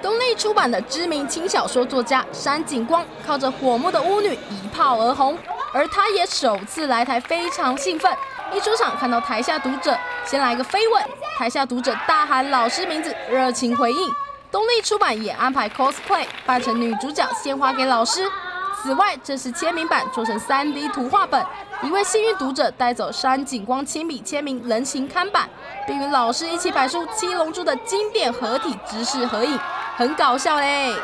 东立出版的知名轻小说作家山井光，靠着《火木的巫女》一炮而红，而他也首次来台，非常兴奋。一出场看到台下读者，先来个飞吻，台下读者大喊老师名字，热情回应。东立出版也安排 cosplay 扮成女主角献花给老师。此外，这是签名版做成 3D 图画本，一位幸运读者带走山景光亲笔签名人形看板，并与老师一起摆出七龙珠的经典合体姿势合影，很搞笑嘞。